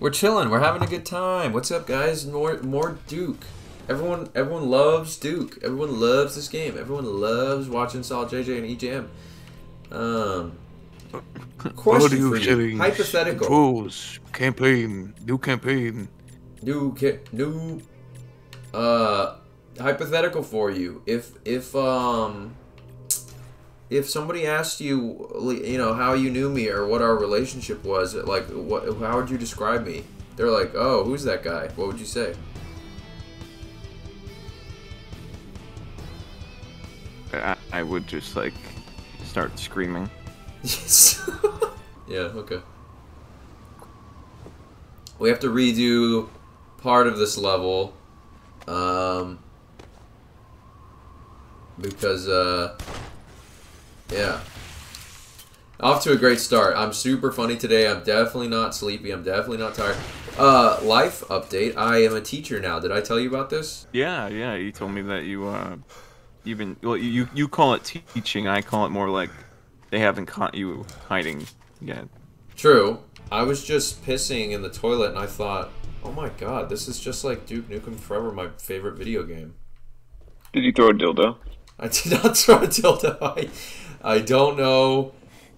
We're chilling. We're having a good time. What's up, guys? More more Duke. Everyone everyone loves Duke. Everyone loves this game. Everyone loves watching Solid JJ and EJM. Um, question for you. Hypothetical. Controls. Campaign. New campaign. New ca- new. Uh, hypothetical for you. If if um. If somebody asked you, you know, how you knew me or what our relationship was, like, what, how would you describe me? They're like, oh, who's that guy? What would you say? I, I would just like start screaming. yeah, okay. We have to redo part of this level. Um, because, uh, yeah. Off to a great start. I'm super funny today. I'm definitely not sleepy. I'm definitely not tired. Uh, life update. I am a teacher now. Did I tell you about this? Yeah, yeah. You told me that you, uh, you've been well, you you call it teaching. I call it more like they haven't caught you hiding yet. True. I was just pissing in the toilet and I thought, oh my god, this is just like Duke Nukem Forever, my favorite video game. Did you throw a dildo? I did not throw a dildo. I, I don't know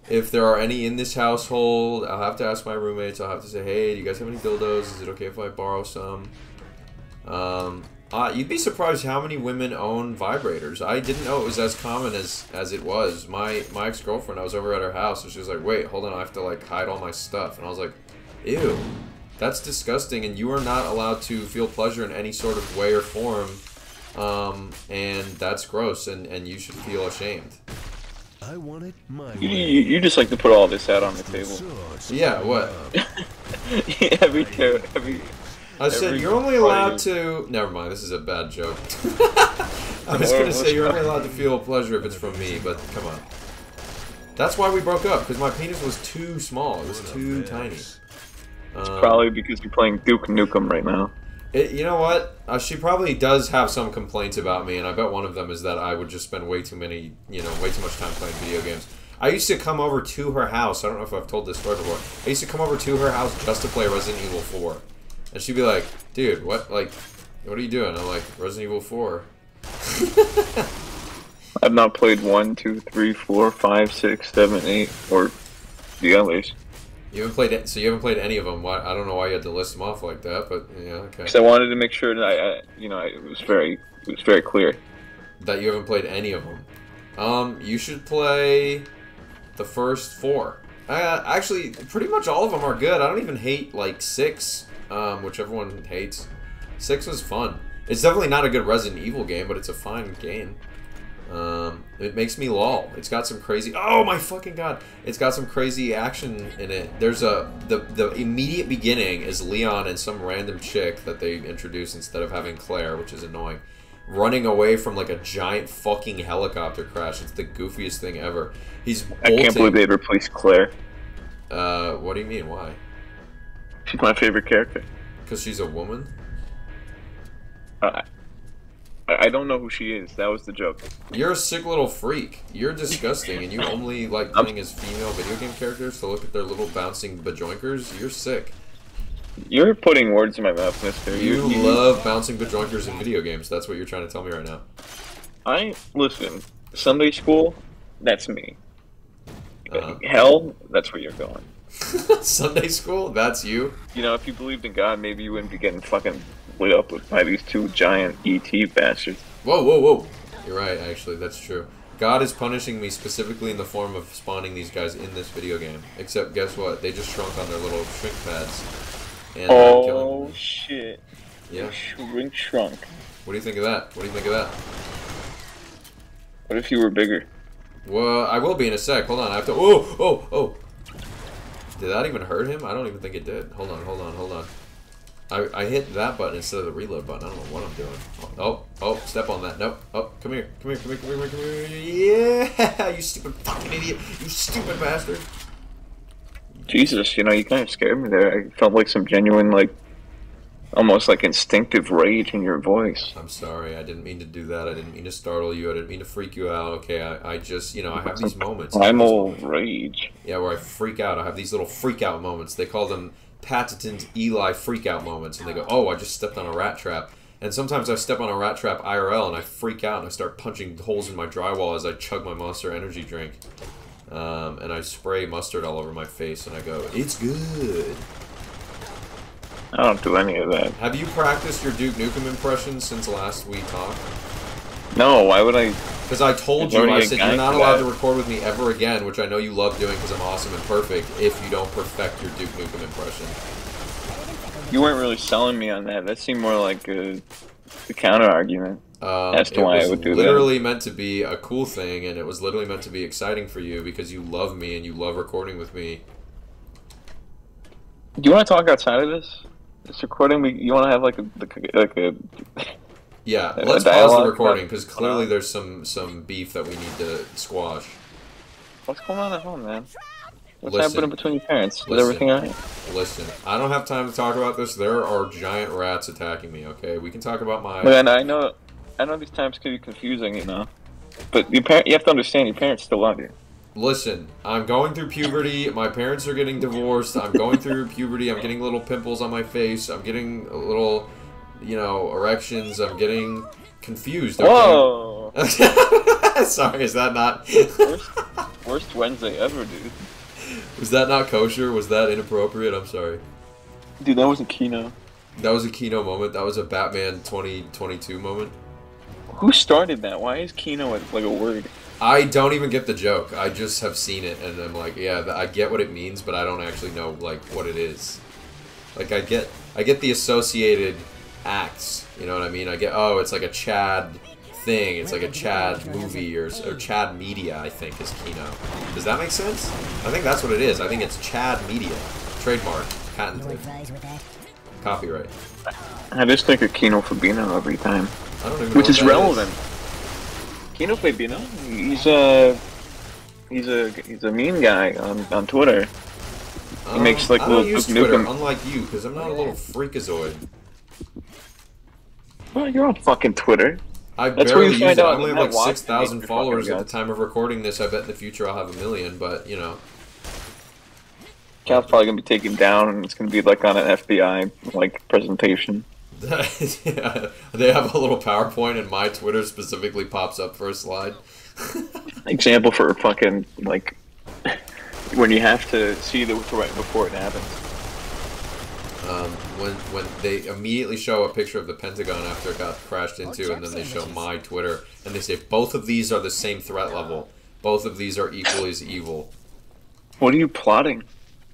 if there are any in this household. I'll have to ask my roommates. I'll have to say, hey, do you guys have any dildos? Is it okay if I borrow some? Um, uh, you'd be surprised how many women own vibrators. I didn't know it was as common as as it was. My my ex girlfriend, I was over at her house, and she was like, "Wait, hold on, I have to like hide all my stuff," and I was like, "Ew, that's disgusting." And you are not allowed to feel pleasure in any sort of way or form, um, and that's gross, and and you should feel ashamed. I want it my you, you, you just like to put all this out on the table. Yeah, what? every every I said you're only allowed to. Never mind. This is a bad joke. I was gonna say you're only allowed to feel pleasure if it's from me, but come on. That's why we broke up because my penis was too small. It was too tiny. Um, probably because you're playing Duke Nukem right now. It, you know what? Uh, she probably does have some complaints about me, and I bet one of them is that I would just spend way too many, you know, way too much time playing video games. I used to come over to her house. I don't know if I've told this story before. I used to come over to her house just to play Resident Evil 4. And she'd be like, dude, what, like, what are you doing? I'm like, Resident Evil 4. I've not played 1, 2, 3, 4, 5, 6, 7, 8, or the others. You haven't played, so you haven't played any of them. Why, I don't know why you had to list them off like that, but yeah, okay. Because I wanted to make sure that I, I, you know, it was very, it was very clear. That you haven't played any of them. Um, you should play the first four. Uh, actually, pretty much all of them are good. I don't even hate, like, six um, which everyone hates. Six was fun. It's definitely not a good Resident Evil game, but it's a fine game. Um, it makes me lol. It's got some crazy. Oh my fucking god! It's got some crazy action in it. There's a the the immediate beginning is Leon and some random chick that they introduce instead of having Claire, which is annoying. Running away from like a giant fucking helicopter crash. It's the goofiest thing ever. He's. Bolting. I can't believe they replaced Claire. Uh, what do you mean? Why? She's my favorite character. Because she's a woman? Uh, I don't know who she is. That was the joke. You're a sick little freak. You're disgusting, and you only like playing as female video game characters to look at their little bouncing bajoinkers. You're sick. You're putting words in my mouth, mister. You, you love bouncing bajoinkers in video games. That's what you're trying to tell me right now. I listen. Sunday school, that's me. Uh -huh. Hell, that's where you're going. Sunday school? That's you? You know, if you believed in God, maybe you wouldn't be getting fucking lit up by these two giant ET bastards. Whoa, whoa, whoa. You're right, actually, that's true. God is punishing me specifically in the form of spawning these guys in this video game. Except, guess what? They just shrunk on their little shrink pads. And oh, shit. Yeah. Shrink shrunk. What do you think of that? What do you think of that? What if you were bigger? Well, I will be in a sec. Hold on. I have to. Oh, oh, oh. Did that even hurt him? I don't even think it did. Hold on, hold on, hold on. I, I hit that button instead of the reload button. I don't know what I'm doing. Oh, oh, step on that. Nope. Oh, come here. Come here, come here, come here, come here. Yeah! You stupid fucking idiot. You stupid bastard. Jesus, you know, you kind of scared me there. I felt like some genuine, like, almost like instinctive rage in your voice. I'm sorry. I didn't mean to do that. I didn't mean to startle you. I didn't mean to freak you out. Okay, I, I just, you know, I have these moments. I'm all rage. Yeah, where I freak out. I have these little freak out moments. They call them patented Eli freak out moments. And they go, oh, I just stepped on a rat trap. And sometimes I step on a rat trap IRL and I freak out and I start punching holes in my drywall as I chug my Monster Energy drink. Um, and I spray mustard all over my face and I go, it's good. I don't do any of that. Have you practiced your Duke Nukem impression since last we talked? No, why would I? Because I told you, already I a said you're not allowed that. to record with me ever again, which I know you love doing because I'm awesome and perfect, if you don't perfect your Duke Nukem impression. You weren't really selling me on that. That seemed more like a, a counter argument. Um, As to why I would do that. It literally meant to be a cool thing, and it was literally meant to be exciting for you because you love me and you love recording with me. Do you want to talk outside of this? This recording, we, you want to have like a like a. Yeah, let's pause the recording because clearly there's some some beef that we need to squash. What's going on at home, man? What's Listen. happening between your parents? Is Listen. everything alright? Listen, I don't have time to talk about this. There are giant rats attacking me. Okay, we can talk about my. Man, I know, I know these times can be confusing, you know. But your parent, you have to understand, your parents still love you. Listen, I'm going through puberty. My parents are getting divorced. I'm going through puberty. I'm getting little pimples on my face. I'm getting a little, you know, erections. I'm getting confused. okay? Whoa! Sorry, is that not? worst, worst Wednesday ever, dude. was that not kosher? Was that inappropriate? I'm sorry. Dude, that was a Kino. That was a Kino moment. That was a Batman 2022 moment. Who started that? Why is Kino like a word? I don't even get the joke. I just have seen it, and I'm like, yeah, I get what it means, but I don't actually know like what it is. Like I get, I get the associated acts. You know what I mean? I get, oh, it's like a Chad thing. It's like a Chad movie or, or Chad Media. I think is Kino. Does that make sense? I think that's what it is. I think it's Chad Media, trademark, patented, advise with that? copyright. I just think of Kino Fabino every time, I don't even which what is that relevant. Kino Fabino, he's a he's a he's a mean guy on on Twitter. He Um, makes, like, I don't little use Duke Twitter, Nukem- unlike you, because I'm not a little freakazoid. Well, you're on fucking Twitter. I That's where barely you use find it. I only have like six thousand followers at the time of recording this. I bet in the future I'll have a million, but you know. Cal's probably gonna be taken down, and it's gonna be like on an FBI like presentation. yeah, they have a little PowerPoint, and my Twitter specifically pops up for a slide. Example for fucking like when you have to see the threat before it happens. Um, when when they immediately show a picture of the Pentagon after it got crashed into, and then they show my Twitter, and they say both of these are the same threat level. Both of these are equally as evil. What are you plotting?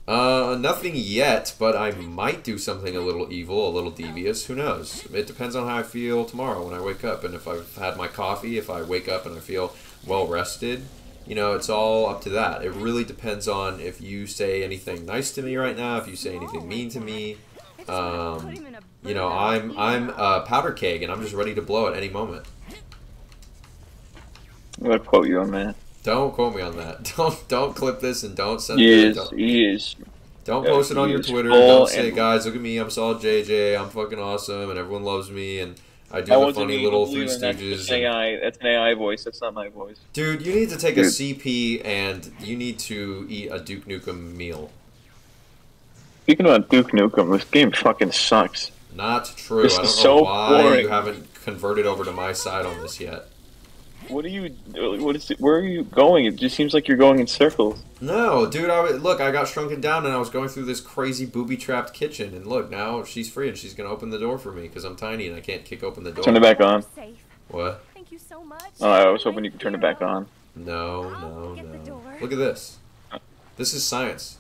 Uh, nothing yet, but I might do something a little evil, a little devious. Who knows? It depends on how I feel tomorrow when I wake up, and if I've had my coffee, if I wake up and I feel well rested. You know, it's all up to that. It really depends on if you say anything nice to me right now, if you say anything mean to me. Um, you know, I'm I'm a powder keg, and I'm just ready to blow at any moment. I'm gonna quote you on that. Don't quote me on that. Don't don't clip this and don't send He it. is. Don't- He is. Don't post it on your Twitter. Don't say, guys, look at me. I'm Solid JJ. I'm fucking awesome, and everyone loves me. And I do I the funny little believing Three that's Stooges. just an AI. That's an AI voice. That's not my voice. Dude, you need to take a CP and you need to eat a Duke Nukem meal. Speaking about Duke Nukem, this game fucking sucks. Not true. This I don't is know so why boring. you haven't converted over to my side on this yet. What are you? What is it? Where are you going? It just seems like you're going in circles. No, dude. I w- look. I got shrunken down, and I was going through this crazy booby-trapped kitchen. And look, now she's free, and she's gonna open the door for me because I'm tiny and I can't kick open the door. Turn it back on. What? Thank you so much. Oh, I was hoping you could turn it back on. No, no, no. Look at this. This is science.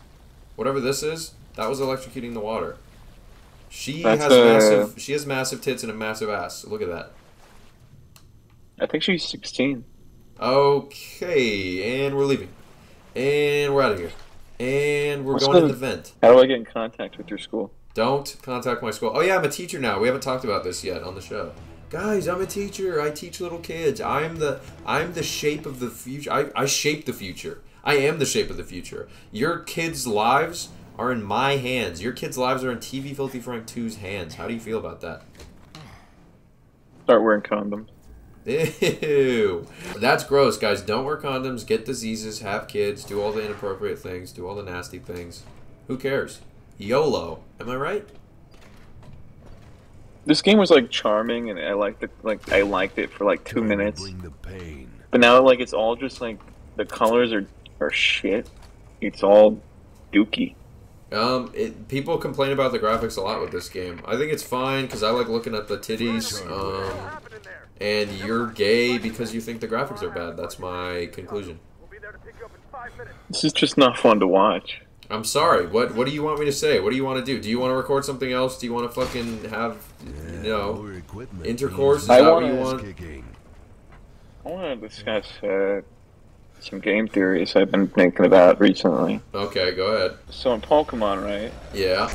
Whatever this is, that was electrocuting the water. She That's, has uh, massive. She has massive tits and a massive ass. Look at that. I think she's 16. Okay, and we're leaving, and we're out of here, and we're What's going to the- vent. How do I get in contact with your school? Don't contact my school. Oh yeah, I'm a teacher now. We haven't talked about this yet on the show. Guys, I'm a teacher. I teach little kids. I'm the I'm the shape of the future. I, I shape the future. I am the shape of the future. Your kids' lives are in my hands. Your kids' lives are in TV Filthy Frank 2's hands. How do you feel about that? Start wearing condoms. Ew. That's gross, guys. Don't wear condoms, get diseases, have kids, do all the inappropriate things, do all the nasty things. Who cares? YOLO. Am I right? This game was like charming, and I liked it. Like I liked it for like two Trying minutes, Bring the pain. but now like it's all just like the colors are are shit. It's all dookie. Um, it, people complain about the graphics a lot with this game. I think it's fine because I like looking at the titties. Um, and you're gay because you think the graphics are bad. That's my conclusion. This is just not fun to watch. I'm sorry. What What do you want me to say? What do you want to do? Do you want to record something else? Do you want to fucking have, you know, intercourse? Is means that I what you wanna- want? kicking. I want to discuss uh, some game theories I've been thinking about recently. Okay, go ahead. So in Pokemon, right? Yeah,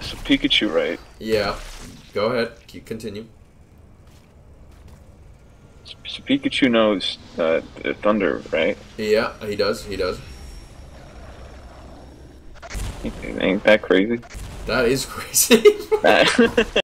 So Pikachu, right? yeah. Go ahead. Keep continue. So Pikachu knows uh, Thunder, right? Yeah, he does. He does. Ain't that crazy? That is crazy.